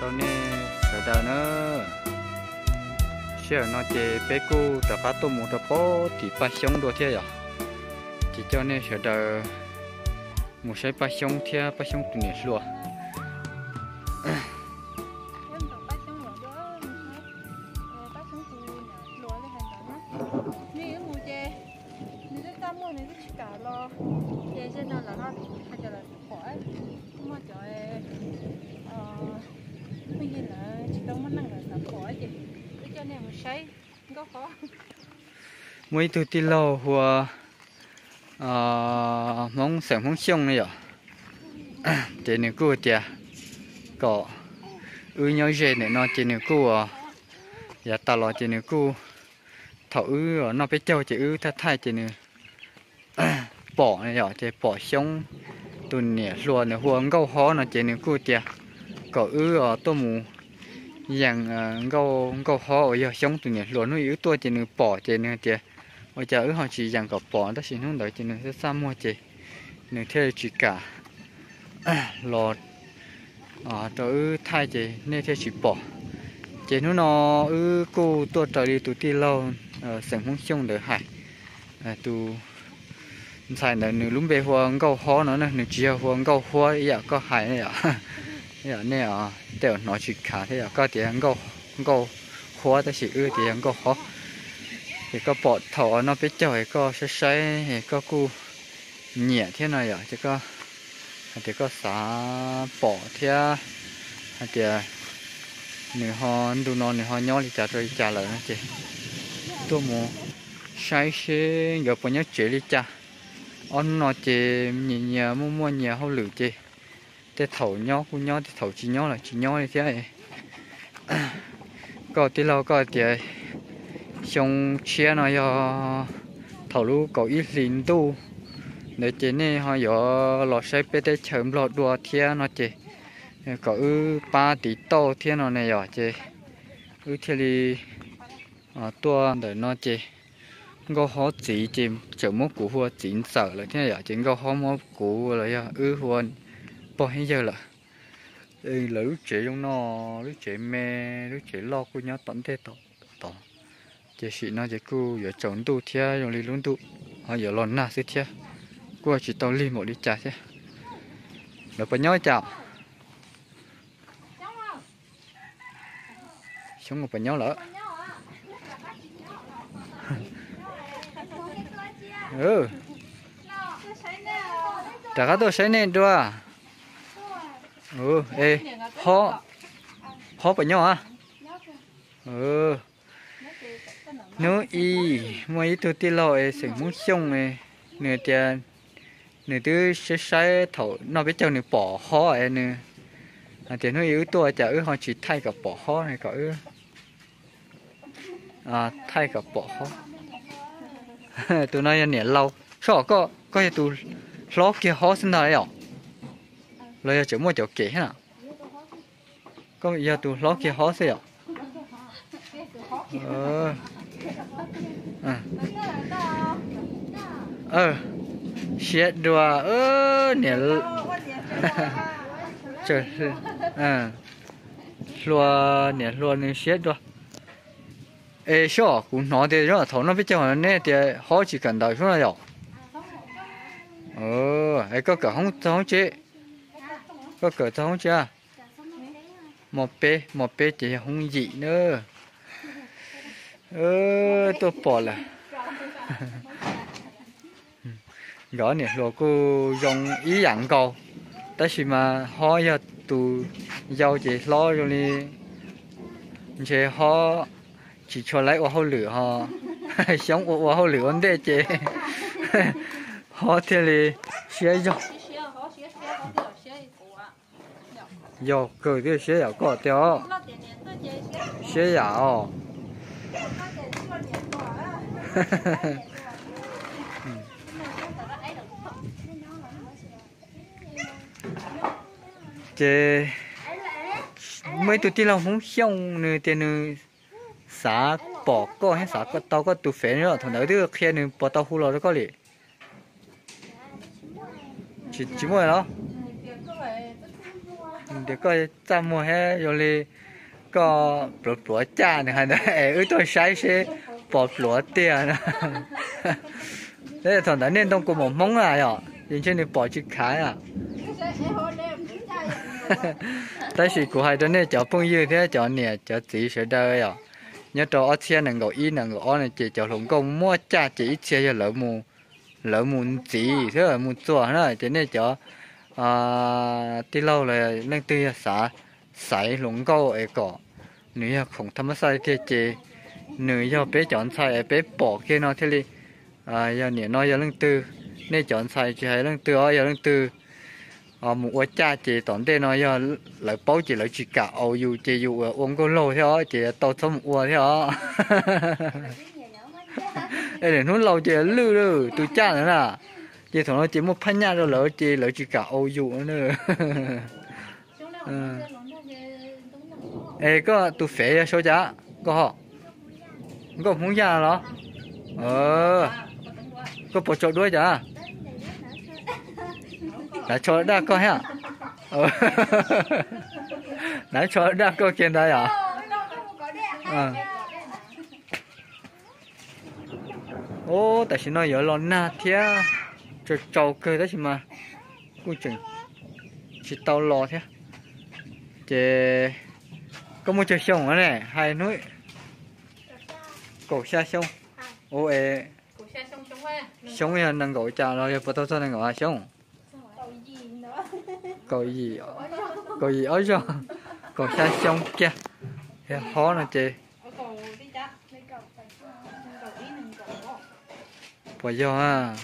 tao nè sợ đờ nữa sợ nó chế bé cô đã cá tôm một đợt bó, thì ba sống đồ thế à? Chỉ cho nên sợ đờ một sai ba sống thế, ba sống tụi nè luôn mấy từ tì lâu hùa à mong xem mong xong này à để nữa cua chè có ư nhau dễ này nó chỉ nữa cua à dạ ta lo chỉ nữa cua thầu ư ờ, nó biết trâu chỉ ư thay thay chỉ nữa bỏ này rồi chỉ bỏ xong tuần nè luôn này, hùa gấu khó nó chỉ nữa cua chè có ư ờ, ở tôm mù yang ờ, ngâu ngâu họ ở giờ sống tụi nè luôn nó ư tôi chỉ nữa bỏ chỉ nữa tiệt ở giờ ư họ chỉ yang có bỏ đó xin không đợi chỉ nữa sẽ sao mua chỉ nữa theo chỉ cả. Lọt à tớ thay chỉ nên theo chỉ bỏ. Chỉ nó nó ư cô tua trở đi tụi ti lâu ờ, ở sảnh phong sông đỡ hải à ờ, tụ xài nữa nửa lúc về hoa câu họ nó nè nửa chiều hoa câu hoa giờ có hải này à dạ nè à đều nói chuyện cả thế à có tiền câu câu hoa đó chỉ ư tiền câu hoa thì có bọt thỏ, nó biết chơi, có sẽ say thì có cu nhẹ thế này à chứ có, thì có xả bỏ thế thì nửa họ đủ non nửa họ nhỏ thì trả rồi trả lại nó chị. Tôi muốn sai xe giờ bọn nhớ chế đi cha ông nó chị nhẹ nhẹ mua mua nhẹ hậu lử chị thế thầu nhỏ cũng nhỏ thì thầu chỉ nhỏ là chỉ nhỏ như thế này có tí lâu có thì xong chia nó cho thầu lú có ít lính tu. Để chế này họ có lọ xe bê tê chấm lọ đùa thế nó chế có ư ba tí to thế nó này rồi chế ư thế thì à tua để nó chế có họ chỉ chế chấm mốc củ hoa chín sợ là thế này chế có họ mốc củ là ư hoa bỏ hết giờ là ừ là lúc chế trong nó, lúc chế mẹ lúc chế lo của nhau tận thế to to chế sĩ nó chế cu giờ chồng tu thia rồi đi luôn tu. Họ giờ lon na xí thia. Qua chỉ tao li một đi trà thia. Nó phải nhói chào. Xuống một phải nhói lỡ. Ừ. Trả cái đồ sấy nên đua à ừ ê ho ho phải nhỏ à? Ừ. Nếu y mấy tôi tin lỗi sẽ muốn xong này nửa tiền, nửa thứ sẽ sai thổ nó biết cho nửa bỏ khó ấy nửa à tiền nó yếu tôi chả ư họ chỉ thay cả bỏ khó này cả ư à thay cả bỏ khó tụi nó nhảy lâu. Sao có có gì tụi lo kia khó xin nào đấy lấy chỉ mua chỗ kỹ hả? Có giờ tụi lo kia khó thế à ờ. À. Ờ. Xe đùa. Ơ, nè trời à. Lùa, nè lùa nè xe đùa. Ê xó cũng nói thế rồi thằng nó biết chơi nè, thì họ chỉ cần đợi xuống là rồi ờ ấy có cả không không chế có cả không chưa? một bé một bé chỉ không dị nữa. Ơ, tôi bỏ là. Gõ nè rồi cô dùng ý dặn câu tất nhiên mà họ giờ tụ giàu chỉ lo rồi đi chỉ họ chỉ cho lấy vào hậu lửa họ sống vào hậu lửa vấn đề chứ họ thì là sẽ dùng yo cơ cái sẽ có có tiêu sẽ giàu chế mấy tụi tiên lòng không xong nữa tiền nữa xả bỏ có hay xả có tao có tụi phế nữa thằng đó thứ kia nữa bỏ tao hú lo có lì chỉ chỉ mỗi đó để coi cha mua hết rồi đi có bữa bữa cha này hay đấy ở tôi sai sẽ bỏ bữa tiền thế thằng đó nên đông của một mông à nhở? Nhìn trên này bỏ chữ khái à. Tại vì của hai đứa này cháu phong yêu thế cháu nè cháu chỉ sẽ đời à. Nhớ cho ở xe này ngồi in là ngồi ở này chỉ cháu lồng công mua cha chỉ xe cho lỡ mù lỡ mù chỉ thế là mù chùa nữa cho nên cháu à đi lâu là nên tư xã sải lũng câu ấy cỏ nếu không tham sai thế chị nếu bé chọn sai bé bỏ kia nó thế đi à giờ nè nó giờ lưng tư nên chọn sai chỉ hay lưng tư ở giờ lưng tư à một quả cha chị tổn tên nó giờ lại bao chị lại chỉ cả âu dù chị dù uống con lô theo chị tao xong uống quả theo đây để nó lâu chị lư lư tôi cha nữa nè chị thằng nó chỉ một phanh nha rồi lỡ chị lỡ chỉ cả âu dù nữa ê có tôi phê số giá. Có họ. Có muốn ra đó ờ. Có bộ chỗ đuôi chả đã cho đã có hả? Ờ. Đã cho đã có kiện đây à à ô tại sao nó giờ lo na thế cho trâu cơ đó chứ mà. Cuối chừng chỉ tao lo thế. Chế có một chiếc sông ở này hai núi. Cổ xa sông. Ô ê. Sông này năng gọi chào rồi bắt đầu cho năng gọi sông. Cầu gì cầu gì? Ở cho cầu xa sông kia. Thì khó nè chị. Bỏ vô ha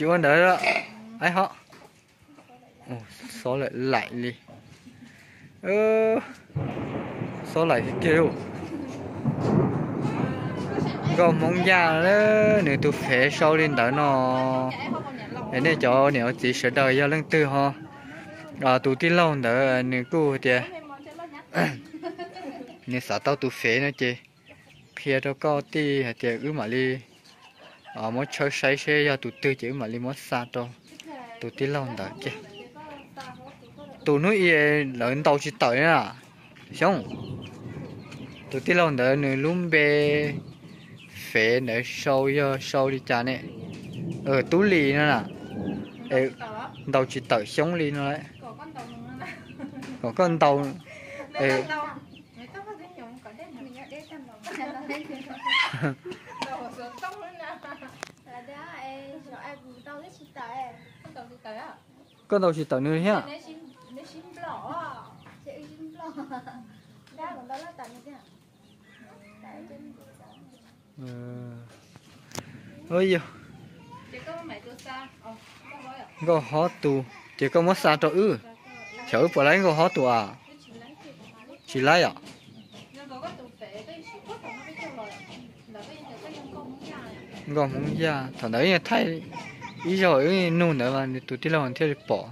chịu ăn đấy đó. Ấy họ. Số lại lại đi. Ơ số lại kia kêu còn mong già đó, nếu tôi phải sau lên đỡ nó để nên cho nếu chỉ sẽ đời do lưng tư ho à ờ, tôi tin lâu đỡ nếu cô thì nếu sợ tao tôi phải nữa chứ phía đâu có tí thì cứ mà đi à muốn chơi say xe do tôi tư chỉ mà muốn xa đâu tôi tin lâu đỡ chứ. Tụ nó ye lớn đầu chỉ tới à xong tụ tí lâu nữa nữa luôn bê phê nữa sâu yo sâu đi cha nè. Ở tú lì nữa nè. Ê đầu chỉ tới sống lì nữa đấy. Có con tàu. Ê con tàu chỉ tới nữa nhá. Ôi yo có hó tù. Chỉ có mất xa cho ư? Chở bỏ lấy có hó tù à? Chỉ lấy à ngon muốn ra thằng đấy thay ý rồi nôn nữa mà tụi tí lòng thì bỏ.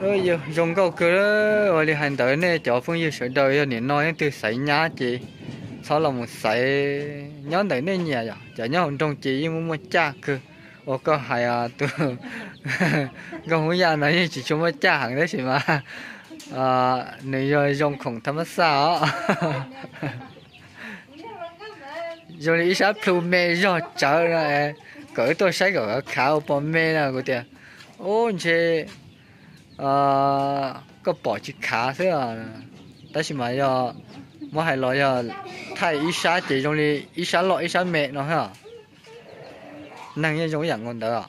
Ơi giờ dùng câu cứ rồi đi hành tới này cho phương như sửa đời nên nói từ sấy nhá chị. Sau là một sấy nhớ tới nên nhà rồi chả nhớ trong chị muốn mua cha cơ. Ô có hay à từ không có nói này chỉ chúng mua cha hàng đấy chị mà. À nếu giờ dùng khổng thắm sao rồi đi sát plume rồi chờ rồi cỡ tôi sẽ gọi khảo bỏ mê là của tiền ô chị à, có bỏ chữ khá thế mà giờ mà hay lo giờ thay ít sát chỉ trong đi ít sát lo ít sát mẹ nó ha năng như giống dạng con đó à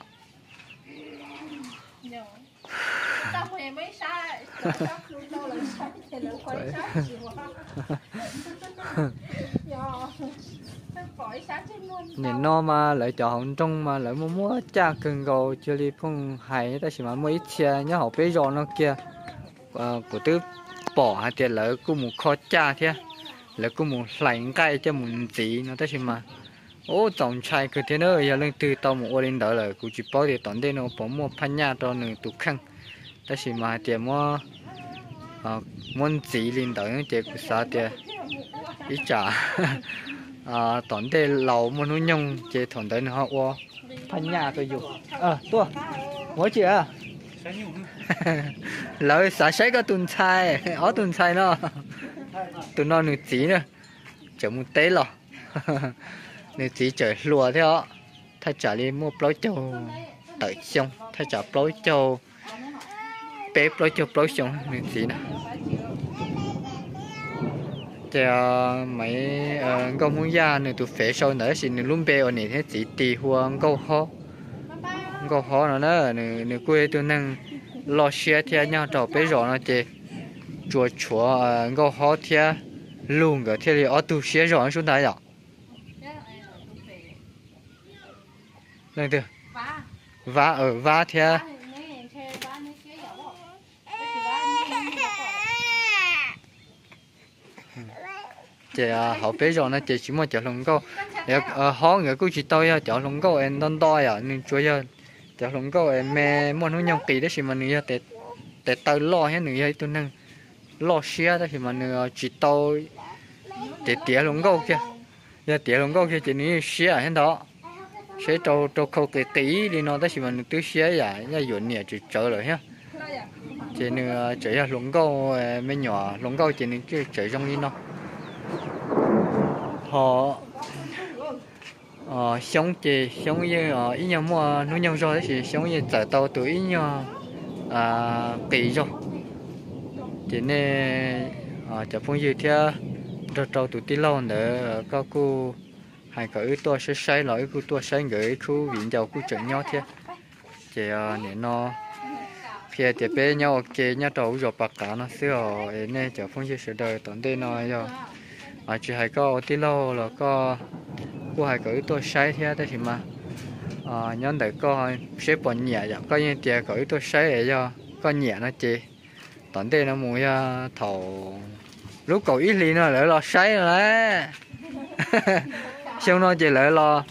nhìn nó mà lại chọn trong mà lại mua mua cha cần gầu chưa đi phong hay ta chỉ mà mua ít xe nhớ học bé giò nó kia. Của tứ bỏ hạt tiền lại cũng một kho cha thế lại cũng một lạnh cay cho một tí nó ta chỉ mà ô tổng trai cứ thế nữa giờ lên từ tàu một lên đó là cũng chỉ bảo để tận đây nó bỏ mua phan nhà cho nửa tụ khăn. Ta chỉ mà tiền mua muốn gì lên đó những chuyện của sao tiền ít trả à tận đây lâu muốn nó nhung chỉ thằng đấy nó họ thành nhà tôi dùng. Ờ tua. Mỗi chị à lỡ xả sấy có tuần chai ở tuần chai nó. Tụi nó nửa tí nữa. Chờ một tế lò. Nửa tí chờ lùa theo thay trả đi mua ploi châu tới xong. Thay trả ploi châu bé ploi châu ploi xong. Nửa tí nữa thì mấy câu muốn ra nửa tụ phê sau nữa thì nửa luôn bé ở nửa thế chỉ tì huang câu ho câu ho nó nữa nửa nửa quê tôi năng lo xe theo nhau trò bé rõ nó chị chùa chùa câu ho theo luôn cái thì ở tụ xe rõ xuống đây rồi này từ vá. Ở vá theo chị họ bé rồi nè chị chỉ muốn chở lồng câu. Để họ người cũng chỉ tôi à, chở lồng câu em đón to à nên chúa giờ à, chở lồng câu em, mẹ, muốn nuôi nhau kỳ đó thì mà nuôi để để tao lo hết người à, tôi nâng lo xe đó thì mà nuôi chỉ tôi để tía lồng câu kia. Dạ, giờ tía lồng câu kia chỉ nuôi xe hết đó. Xe trâu trâu khâu cái tí đi nó đó thì mà tôi xe dạ, dạ, à nhà dọn nhà chỉ chở rồi ha chỉ nuôi chạy lồng câu mấy nhỏ, lồng câu chỉ nuôi cái trong đi nó họ ờ sống thì sống như ờ, ở ít nhau mua nuôi nhau rồi thì sống như trở tàu tuổi nhau à kỳ rồi. Thì nên ờ chả phong như theo cho trâu tuổi tí lâu nữa các cô hai cái tua sẽ sai lại cô tua sai người chú viện giàu cô chọn nhau theo thì ờ nên nó phía tiếp bé nhau kia nhau trâu rồi bạc cả nó xưa ờ, nên chả phong như sẽ đời tận đây nó rồi à chỉ hay có tí lâu là có cô hay có tôi sai thế thế thì mà. À nhân đại có sẽ bọn nhẹ vậy có những tiền có tôi sai để cho có nhẹ nó chị. Tận đây nó muốn ờ, thầu. Lúc cầu ít li nó lại lo sai rồi xong nó chị lại lo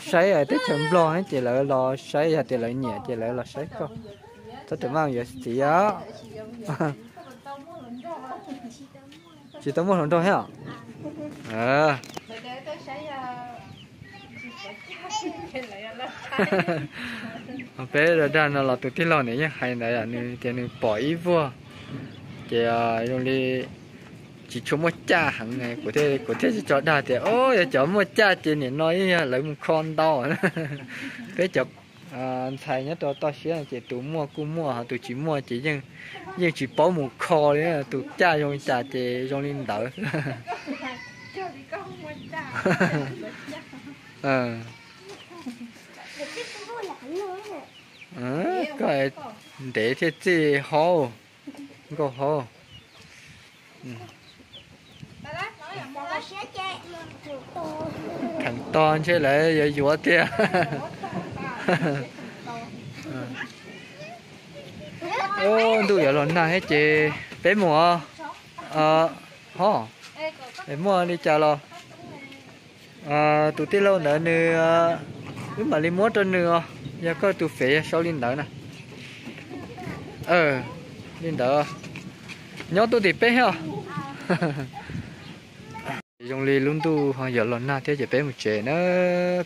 sai ở tết chấm lo hết chị lại lo sai chị lại nhẹ, chị lại lo sai có tôi tưởng mang giờ chị á. Chị tao mua lần thôi hả? À. ờ bé rồi ra nó là tụi tí lo này nhá. Hay này là nên tiền nên bỏ ý vua. Chị dùng à, đi chỉ cho một cha hàng ngày. Của thế của thế chỉ cho đa thì, ôi, cho một cha chị này nói à, lấy một con đau bé chụp thầy nhớ tôi tôi sẽ chị tụ mua cũng mua họ tụ chỉ mua chỉ nhưng nhưng chỉ bỏ một kho đấy tụ cha dùng cha thì dùng lên đỡ ờ ờ cái để thế gì hồ có hồ thằng to chứ lại giờ dúa tia ô tôi giờ lần nào hết chị bé mùa. Ờ hò bé mùa đi, chào lo ờ tụi tiết lâu nữa nữa nếu ờ, mà đi mua cho nữa giờ có tụi phê sau lên đỡ nè. Ờ lên đỡ. Nhớ tụi thì bé ha. Dùng li luôn tu họ giờ lần nào thế chỉ bé một chế nó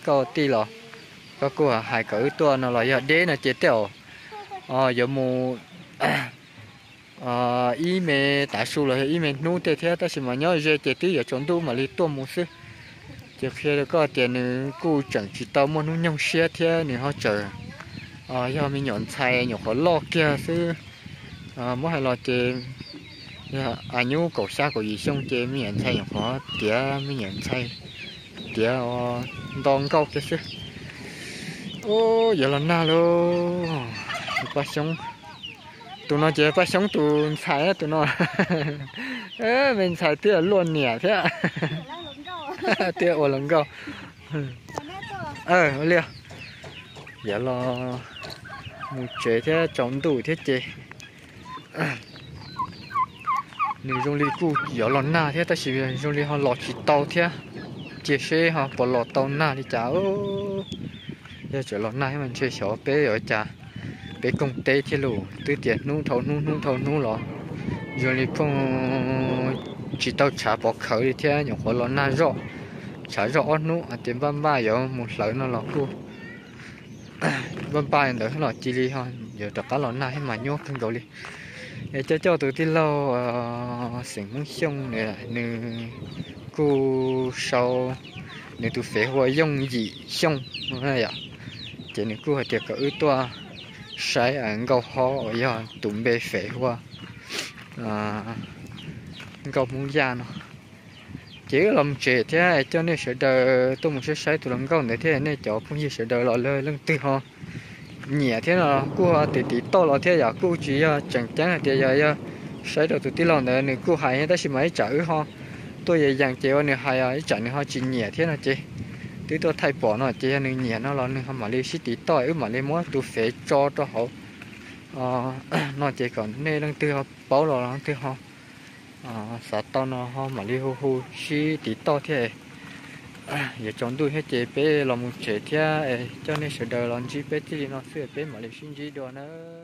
có tí lo có cô hải hai cỡ tua, nó là giờ đế nó chế tiểu. Ờ giờ mù ờ ý mẹ tại số là ý mẹ nu thế thế ta chỉ mà nhớ chết chế tí giờ chúng mà li tua một xíu chỉ khi có tiền nữa cô chẳng chỉ tao muốn nó nhông xe thế nữa họ chờ ờ giờ mình nhọn xài nhọn khó lo kia chứ ờ mỗi hai lo chơi, à nhú cổ xa cổ gì xong chơi, mình nhận xài nhọn khó tía mình nhận xài tía đòn câu kia chứ ô giờ là na luôn, quá sống tụi nó chế phát sống tụi xài tụi nó. Ê mình xài tia luôn nhỉ thế ạ. Tia ổ lần câu. Ờ liêu giờ dạ lo một chế thế, chống đủ thế chế nếu dùng lý cụ giờ dạ lo na thế, ta chỉ dùng lý họ lọt chỉ tàu thế. Chế xe họ bỏ lọt tàu na đi cháo giờ chỉ lọt na mình chơi xó bé rồi chả bé công tế thế lù, tư tiền nu thầu nu nu thầu nu lọ dùng đi phong chỉ tao trả bỏ khởi đi thế nhổ khó lọ na rõ. Trả rõ nu à tiền ba ba giờ, một lần nó lọ cô bên ba giờ nó chỉ đi ha giờ đặt cá lọ na hết mà nhốt thằng đầu đi. Để cho cho tụi tin lâu ờ, sinh muốn xong này nữ cô sau nữ tụi phải hoa dông gì xong này à chỉ nữ cô hay tiệc cả ư toa sai ăn câu ho ở giờ tụm bê phải hoa à câu muốn ra nó chỉ làm chuyện thế cho nên sẽ đợi tôi một sẽ sai tụi làm gạo để thế nên cho cũng như sẽ đợi lọ lơi lưng tư ho. Nhẹ thế nào, cô thì thì to lọ thế giờ, cô chỉ à, chẳng chẳng là thế giờ à, sai được tụi tí lọ nữa, nên cô hay đó chỉ mấy chở ho. Tôi về dàn ơi này hay ấy chẳng nên ho, chỉ nhẹ thế nào chị? Tí tôi thay bỏ nó chị nên nhẹ nó lọ nên mà lấy xí tí to ứ ừ, mà lấy mua tôi phải cho cho họ. Ờ, nó chỉ còn nên đang tư bảo là đang tư họ sợ to nó họ mà lấy hô hô xí tí to thế. Giờ chọn tôi hết chế bé làm một chế thế cho nên sẽ đợi làm chi bé thì nó sẽ bé mà lấy xin gì đó nữa.